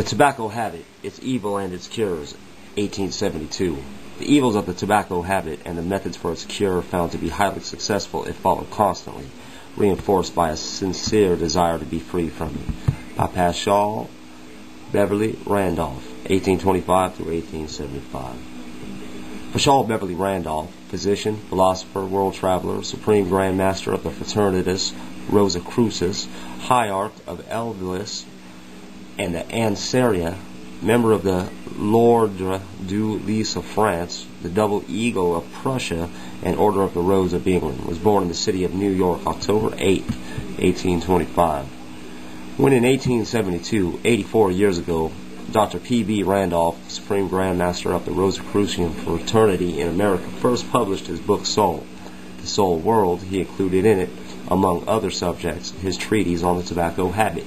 The Tobacco Habit, Its Evil and Its Cures, 1872. The evils of the tobacco habit and the methods for its cure found to be highly successful if followed constantly, reinforced by a sincere desire to be free from it. By Paschal Beverly Randolph, 1825 through 1875. Paschal Beverly Randolph, physician, philosopher, world traveler, supreme grand master of the Fraternitas Rosicrucis, hierarch of Elvelis and the Ansaireh, member of the L'Ordre du Lis of France, the Double Eagle of Prussia, and Order of the Rose of England, was born in the city of New York October 8, 1825. When in 1872, 84 years ago, Dr. P.B. Randolph, Supreme Grand Master of the Rosicrucian Fraternity in America, first published his book Soul, The Soul World, he included in it, among other subjects, his treatise on the tobacco habit.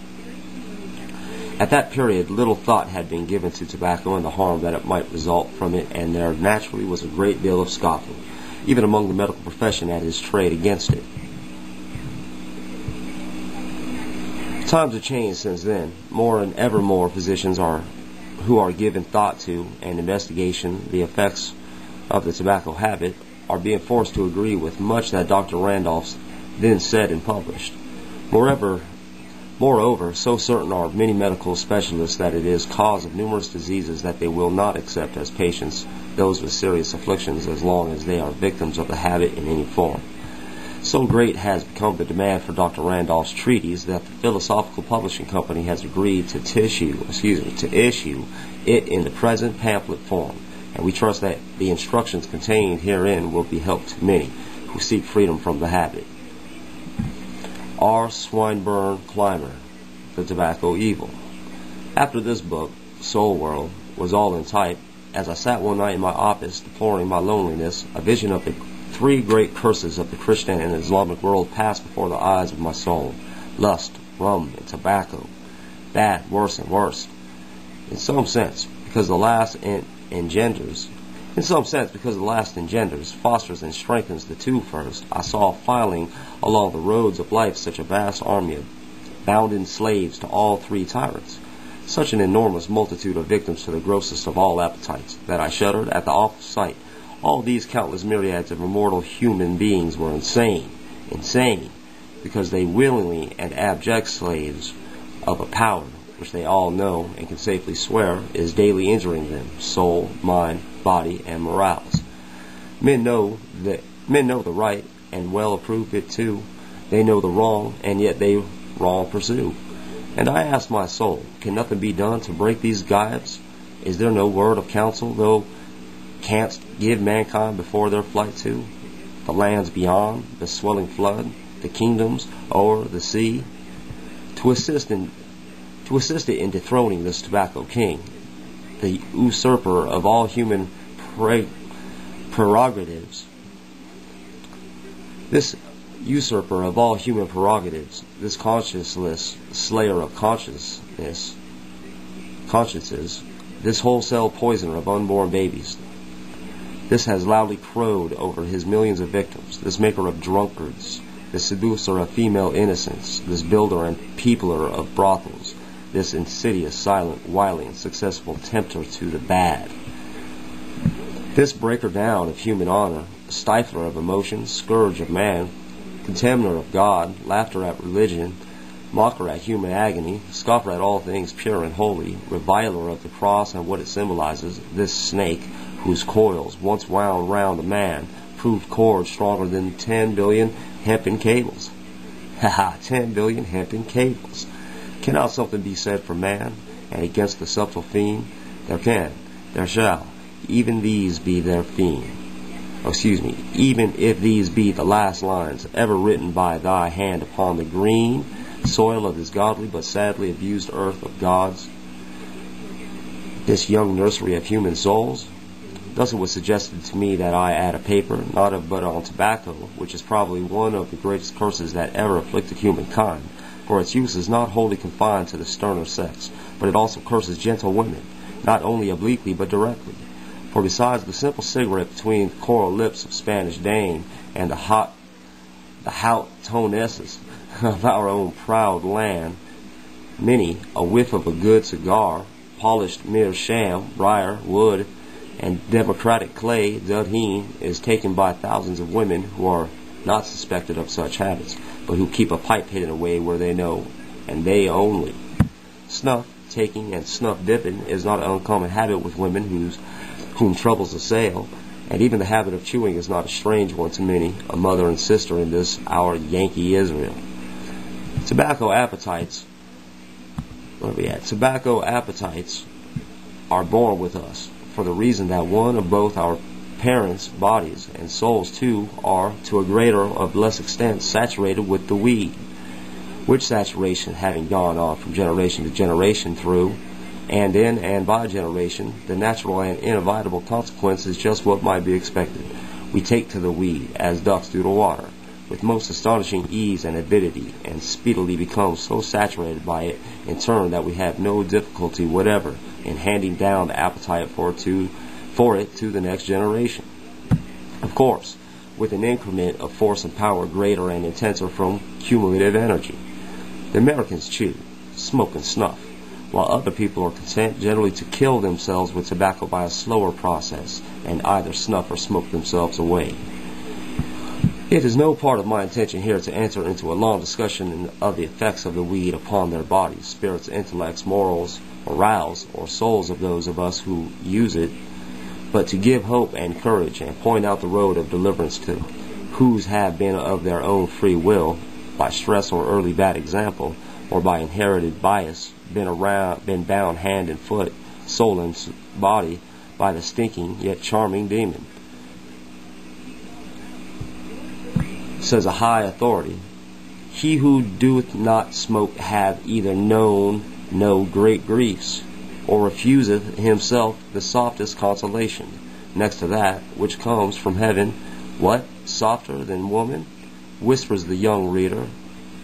At that period, little thought had been given to tobacco and the harm that it might result from it, and there naturally was a great deal of scoffing, even among the medical profession at his trade against it. Times have changed since then. More and ever more physicians are who are given thought to and investigation the effects of the tobacco habit are being forced to agree with much that Dr. Randolph then said and published. Moreover, Moreover, so certain are many medical specialists that it is cause of numerous diseases that they will not accept as patients those with serious afflictions as long as they are victims of the habit in any form. So great has become the demand for Dr. Randolph's treatise that the Philosophical Publishing Company has agreed to tissue, excuse me, to issue it in the present pamphlet form, and we trust that the instructions contained herein will be help to many who seek freedom from the habit. R. Swinburne Clymer, The Tobacco Evil. After this book, Soul World, was all in type, as I sat one night in my office deploring my loneliness, a vision of the three great curses of the Christian and Islamic world passed before the eyes of my soul lust, rum, and tobacco. Bad, worse, and worse. In some sense, because the last engenders in some sense, because the last engenders, fosters, and strengthens the two first, I saw filing along the roads of life such a vast army of bounden slaves to all three tyrants, such an enormous multitude of victims to the grossest of all appetites, that I shuddered at the awful sight. All these countless myriads of immortal human beings were insane, insane, because they willingly and abject slaves of a power which they all know and can safely swear is daily injuring them, soul, mind, body, and morals. Men know that men know the right and well approve it too. They know the wrong, and yet they wrong pursue. And I ask my soul, can nothing be done to break these gyves? Is there no word of counsel, though canst give mankind before their flight to the lands beyond, the swelling flood, the kingdoms o'er the sea, to assist in to assist it in dethroning this tobacco king, the usurper of all human prerogatives. This usurper of all human prerogatives, this conscienceless slayer of consciousness, consciences, this wholesale poisoner of unborn babies, this has loudly crowed over his millions of victims, this maker of drunkards, this seducer of female innocence, this builder and peopler of brothels, this insidious, silent, wily, and successful tempter to the bad. This breaker down of human honor, stifler of emotions, scourge of man, contemner of God, laughter at religion, mocker at human agony, scoffer at all things pure and holy, reviler of the cross and what it symbolizes, this snake, whose coils, once wound round a man, proved cords stronger than ten billion hempen cables. Ha ha, ten billion hempen cables. Cannot something be said for man, and against the subtle fiend? There can, there shall, even these be their fiend. Oh, excuse me, even if these be the last lines ever written by thy hand upon the green soil of this godly but sadly abused earth of God's, this young nursery of human souls, thus it was suggested to me that I add a paper, not of but on tobacco, which is probably one of the greatest curses that ever afflicted humankind, for its use is not wholly confined to the sterner sex, but it also curses gentle women, not only obliquely but directly. For besides the simple cigarette between the coral lips of Spanish Dame and the hot, the haut tonesses of our own proud land, many, a whiff of a good cigar, polished meerschaum, briar, wood, and democratic clay, dhudheen, is taken by thousands of women who are not suspected of such habits, but who keep a pipe hidden away where they know, and they only. Snuff taking and snuff dipping is not an uncommon habit with women whose, whom troubles assail, and even the habit of chewing is not a strange one to many, a mother and sister in this our Yankee Israel. Tobacco appetites, where we at? Tobacco appetites are born with us for the reason that one or both our parents' bodies and souls too are, to a greater or less extent, saturated with the weed which saturation having gone on from generation to generation through and in and by generation, the natural and inevitable consequence is just what might be expected. We take to the weed as ducks do to water, with most astonishing ease and avidity, and speedily become so saturated by it in turn that we have no difficulty whatever in handing down the appetite for, it to, for it to the next generation. Of course, with an increment of force and power greater and intenser from cumulative energy. The Americans chew, smoke, and snuff, while other people are content generally to kill themselves with tobacco by a slower process and either snuff or smoke themselves away. It is no part of my intention here to enter into a long discussion of the effects of the weed upon their bodies, spirits, intellects, morals, morals, or souls of those of us who use it, but to give hope and courage and point out the road of deliverance to whose have been of their own free will by stress or early bad example, or by inherited bias, been around, been bound hand and foot, soul and body, by the stinking yet charming demon. Says a high authority, He who doeth not smoke hath either known no great griefs, or refuseth himself the softest consolation. Next to that, which comes from heaven, what? Softer than woman? whispers the young reader.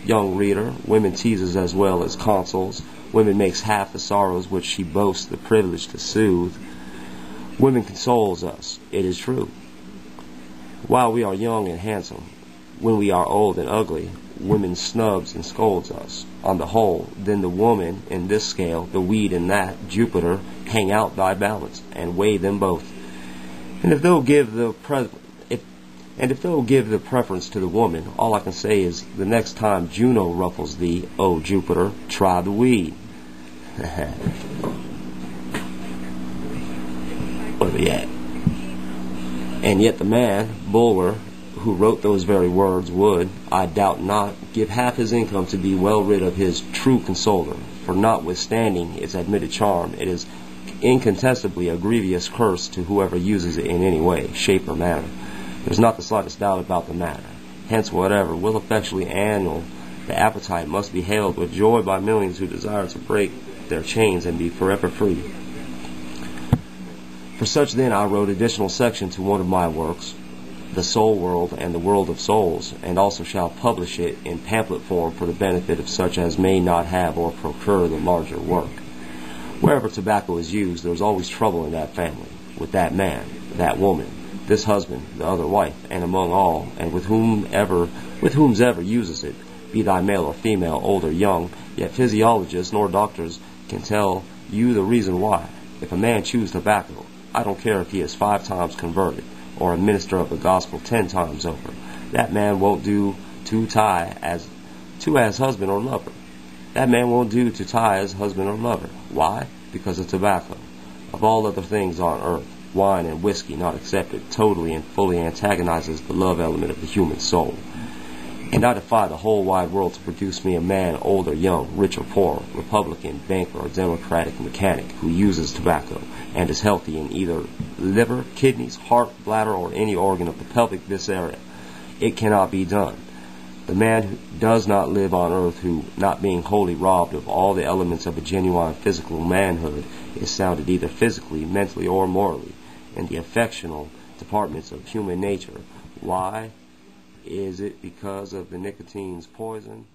Young reader, women teases as well as consoles. Women makes half the sorrows which she boasts the privilege to soothe. Women consoles us, it is true. While we are young and handsome, when we are old and ugly, women snubs and scolds us. On the whole, then the woman in this scale, the weed in that, Jupiter, hang out thy balance, and weigh them both. And if thou give the present and if they'll give the preference to the woman, all I can say is the next time Juno ruffles thee, O Jupiter, try the weed. Where we at? And yet the man, Bulwer, who wrote those very words, would, I doubt not, give half his income to be well rid of his true consoler, for notwithstanding its admitted charm, it is incontestably a grievous curse to whoever uses it in any way, shape, or manner. There's not the slightest doubt about the matter. Hence, whatever will effectually annul the appetite must be hailed with joy by millions who desire to break their chains and be forever free. For such then I wrote additional section to one of my works, The Soul World and the World of Souls, and also shall publish it in pamphlet form for the benefit of such as may not have or procure the larger work. Wherever tobacco is used, there is always trouble in that family, with that man, that woman, this husband, the other wife, and among all, and with whomever, with whomsoever uses it, be thy male or female, old or young, yet physiologists nor doctors can tell you the reason why. If a man chews tobacco, I don't care if he is five times converted, or a minister of the gospel ten times over. That man won't do to tie as to as husband or lover. That man won't do to tie as husband or lover. Why? Because of tobacco. Of all other things on earth, wine and whiskey not accepted, totally and fully antagonizes the love element of the human soul. And I defy the whole wide world to produce me a man, old or young, rich or poor, Republican, banker, or Democratic mechanic who uses tobacco and is healthy in either liver, kidneys, heart, bladder, or any organ of the pelvic viscera. It cannot be done. The man who does not live on earth who, not being wholly robbed of all the elements of a genuine physical manhood, is sounded either physically, mentally, or morally in the affectional departments of human nature. Why? Is it because of the nicotine's poison?